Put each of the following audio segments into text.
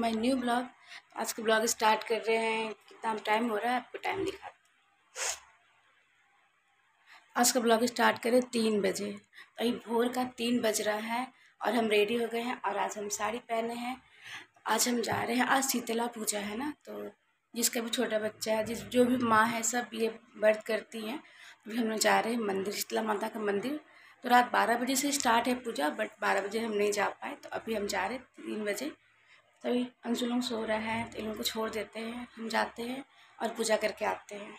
My new blog आज का blog start कर रहे हैं। कितना टाइम हो रहा है, आपको टाइम दिखा आज का ब्लॉग स्टार्ट करें तीन बजे। अभी भोर का तीन बज रहा है और हम रेडी हो गए हैं और आज हम साड़ी पहने हैं। आज हम जा रहे हैं, आज शीतला पूजा है ना तो जिसका भी छोटा बच्चा है, जिस जो भी माँ है, सब ये व्रत करती हैं। अभी हम लोग जा रहे हैं मंदिर, शीतला माता का मंदिर। तो रात बारह बजे से स्टार्ट है पूजा बट बारह बजे हम नहीं जा पाए तो अभी हम जा रहे हैं तीन बजे। तभी अंशु लोग सो रहा है तो इन लोग को छोड़ देते हैं, हम जाते हैं और पूजा करके आते हैं।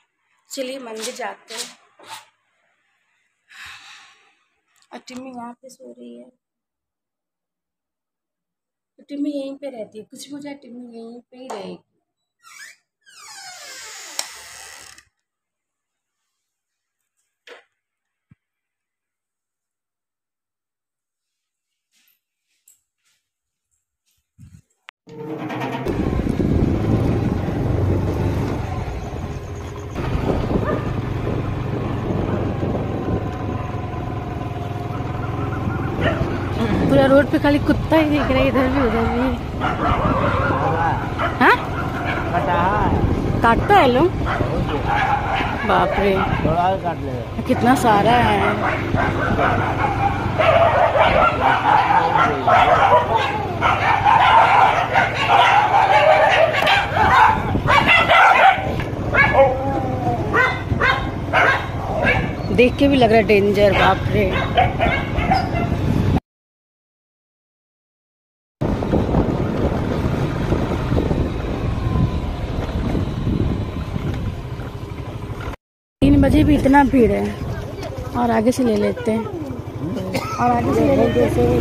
चलिए मंदिर जाते हैं। और टिम्मी यहाँ पे सो रही है। तो टिम्मी यहीं पे रहती है। कुछ मुझे टिम्मी यहीं पे ही रहेगी। पूरा रोड पे खाली कुत्ता ही दिख रहा है, इधर भी, उधर भी। हाँ? काटता है लोग? बाप रे। कितना सारा है। देख के भी लग रहा है डेंजर बाप रे। तीन बजे भी इतना भीड़ है, और आगे से ले लेते हैं। और आगे से ले लेते हैं।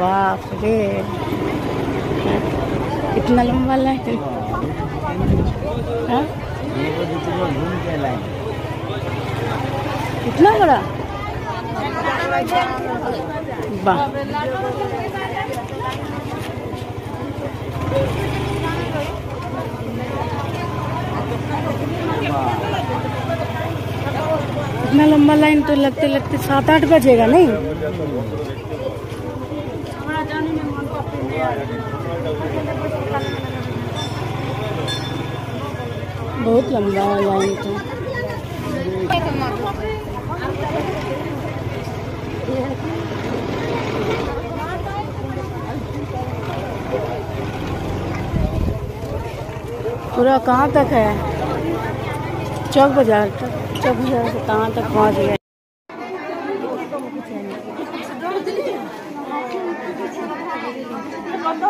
बाप रे। इतना लंबा लाइन हाँ? इतना बड़ा? वाह। इतना लंबा लाइन तो लगते लगते सात आठ बजेगा, नहीं? बहुत लंबा है लाइन तो। पूरा कहाँ तक है? चौक बाज़ार तक, चौक बाज़ार से कहाँ तक पहुँच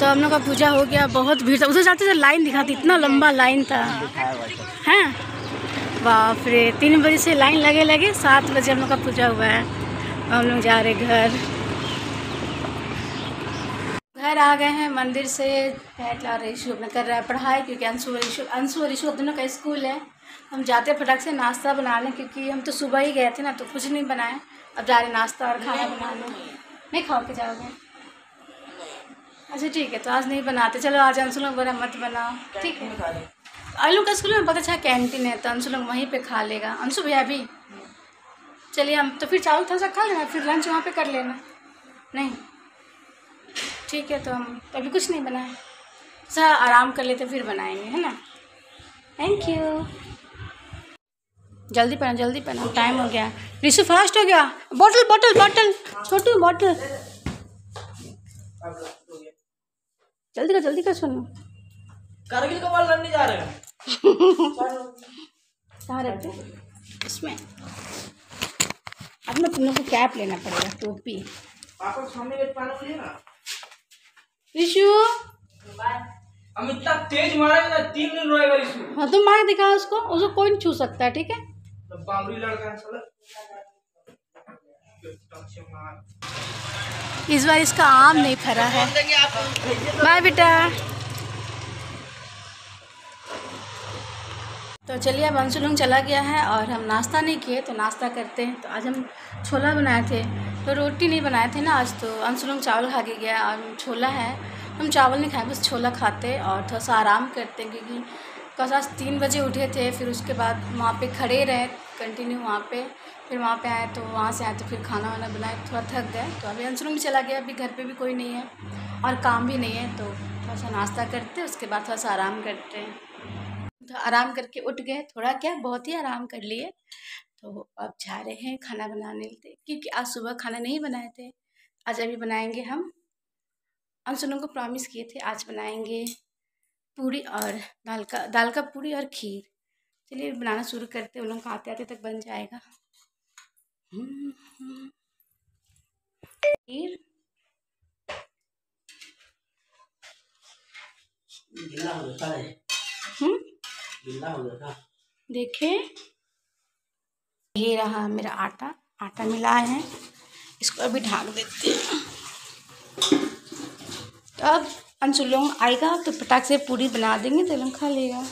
तो हम लोग का पूजा हो गया, बहुत भीड़ था। उधर जाते थे, लाइन दिखाती, इतना लंबा लाइन था। हैं? बाप रे, तीन बजे से लाइन लगे लगे सात बजे हम लोग का पूजा हुआ है। हम लोग जा रहे घर। घर आ गए हैं, मंदिर से। बैठला और ईशु अपना कर रहा है, पढ़ाई, क्योंकि अंशु और ईशु अंशु और ईशु दोनों का स्कूल है। हम जाते फटाक से नाश्ता बना लें क्योंकि हम तो सुबह ही गए थे ना तो कुछ नहीं बनाए अब जा रहे नाश्ता और खाना बनाने। नहीं। खाओ के जाओगे? अच्छा ठीक है तो आज नहीं बनाते। चलो आज अंशु लोग बोला मत बनाओ। ठीक है। आलू का स्कूल में बहुत अच्छा कैंटीन है तो अंशु लोग वहीं पे खा लेगा। अंशु भैया भी? चलिए हम तो फिर चावल थोड़ा सा खा लेना फिर लंच वहाँ पे कर लेना। नहीं? ठीक है तो हम अभी कुछ नहीं बनाए। सर आराम कर लेते फिर बनाएँगे है ना? थैंक यू जल्दी पहना जल्दी पहना। टाइम हो गया। रिशु फास्ट हो गया। Bottle bottle bottle Chhotu bottle जल्दी कर जल्दी कर सुनो। कारगिल कपाल लड़ने जा रहे हैं। कहाँ रखते इसमें। अब ना तुम लोग को कैप लेना पड़ेगा टोपी। पापा सामने बैठ पाना बोलिए ना। रिशु हम इतना तेज मारेंगे ना तीन दिन रोएगा इसमें। हाँ तुम मार दिखाओ उसको। उसको कोई नहीं छू सकता है ठीक है? इस बार इसका आम नहीं फरा है। बाय बेटा। तो चलिए, अब अंशुलुंग चला गया है और हम नाश्ता नहीं किए तो नाश्ता करते हैं। तो आज हम छोला बनाए थे। तो रोटी नहीं बनाए थे ना आज तो अंशुलुंग चावल खा के गया और छोला है। हम चावल नहीं खाए, बस छोला खाते और थोड़ा सा आराम करते हैं क्योंकि कल आज तीन बजे उठे थे, फिर उसके बाद वहाँ पे खड़े रहे कंटिन्यू वहाँ पे। फिर वहाँ पे आए तो वहाँ से आए तो फिर खाना वाना बनाए, थोड़ा थक गए। तो अभी भी चला गया, अभी घर पे भी कोई नहीं है और काम भी नहीं है तो थोड़ा सा नाश्ता करते, उसके बाद थोड़ा सा आराम करते। हैं तो आराम करके उठ गए, थोड़ा क्या, बहुत ही आराम कर लिए। तो अब जा रहे हैं खाना बनाने लिए, क्योंकि आज सुबह खाना नहीं बनाए थे। आज अभी बनाएँगे हम। हम सुनों को प्रॉमिस किए थे, आज बनाएँगे। पूरी और दाल का दाल का पूरी और खीर। चलिए बनाना शुरू करते हैं। उन लोग का आते आते तक बन जाएगा। खीर। देखें। ये रहा मेरा आटा। आटा मिलाए हैं। इसको अभी ढाक देते हैं। अब अंशु लौंग आएगा तो पटाख से पूरी बना देंगे तो लंग खा लेगा।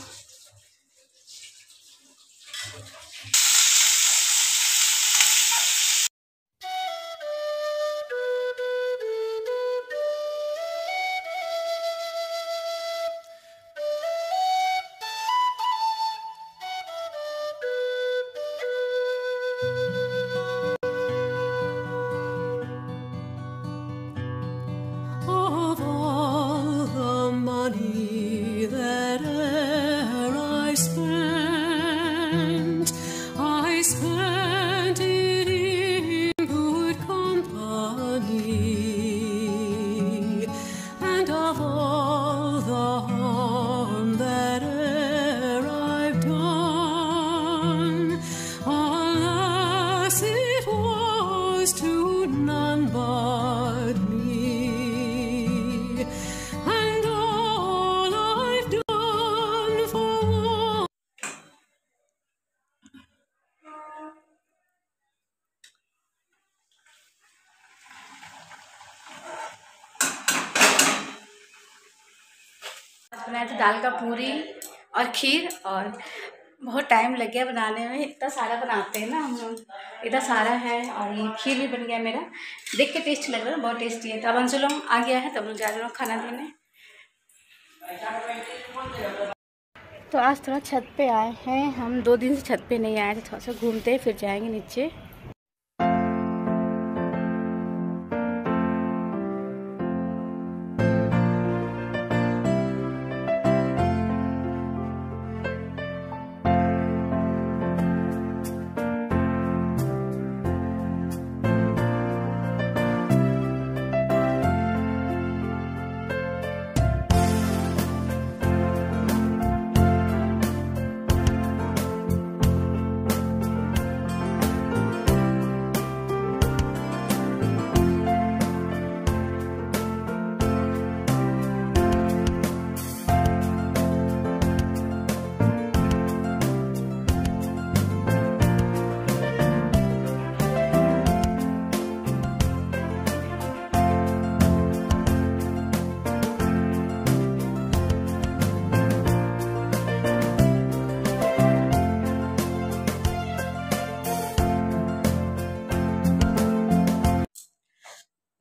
बनाया था दाल का पूरी और खीर और बहुत टाइम लग गया बनाने में। इतना सारा बनाते हैं ना हम लोग। इतना सारा है और ये खीर भी बन गया मेरा। देख के टेस्ट लग रहा है बहुत टेस्टी है। तो अब अंशु लोग आ गया है तब लोग जा रहे हैं खाना देने तो आज थोड़ा छत पे आए हैं। हम दो दिन से छत पे नहीं आए थे, थोड़ा सा घूमते फिर जाएँगे नीचे।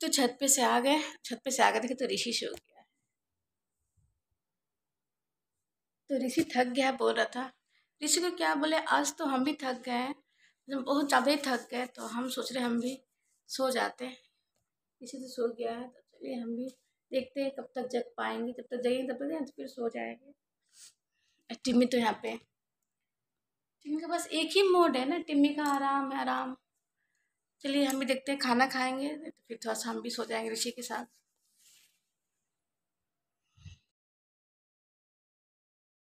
तो छत पे से आ गए। छत पे से आ गए देखे तो ऋषि सो गया। तो ऋषि थक गया, बोल रहा था। ऋषि को क्या बोले, आज तो हम भी थक गए हैं। मतलब बहुत ज़्यादा ही थक गए तो हम सोच रहे हम भी सो जाते हैं। ऋषि तो सो गया है तो चलिए हम भी देखते हैं कब तक जग पाएँगे। जब तक जगेंगे तब तक तो फिर सो जाएँगे। टिम्मी तो यहाँ पे टिम्मी का बस एक ही मोड है ना, टिम्मी का आराम है, आराम। चलिए हम भी देखते हैं, खाना खाएँगे तो फिर थोड़ा सा हम भी सो जाएँगे ऋषि के साथ।